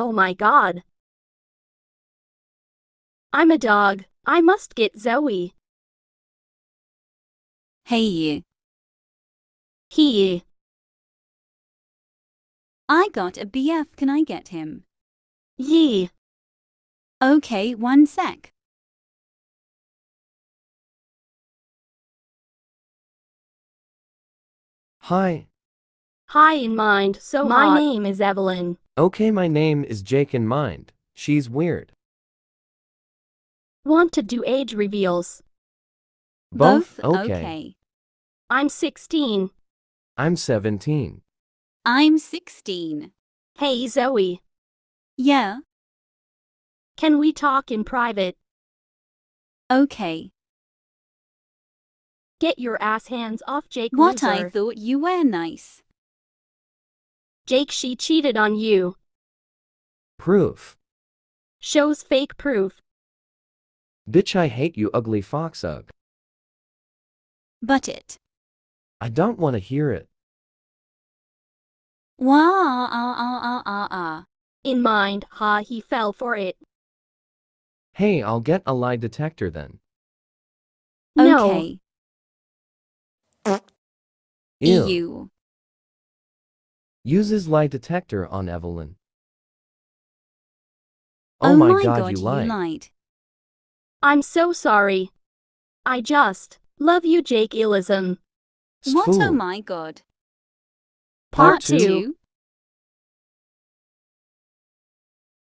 Oh my god. I'm a dog. I must get Zoe. Hey, He. I got a BF. Can I get him? Ye. Okay, one sec. Hi. Hi in mind. So my hot. name is Evelyn. Okay, my name is Jake in mind. She's weird. Want to do age reveals. Both? okay. I'm 16. I'm 17. I'm 16. Hey Zoe. Yeah, Can we talk in private? okay. Get your ass hands off Jake What I thought you were nice. Jake she cheated on you. Proof. Shows fake proof. Bitch, I hate you, ugly fox ugg. But it. I don't want to hear it. Wah, ah, ah, ah, ah, ah. In mind, ha he fell for it. Hey, I'll get a lie detector then. No. Okay. Ew. You. Uses lie detector on Evelyn. Oh, Oh my my god, god, you lied. lied. I'm so sorry. I just love you Jake Illism. What oh my god. Part two. two.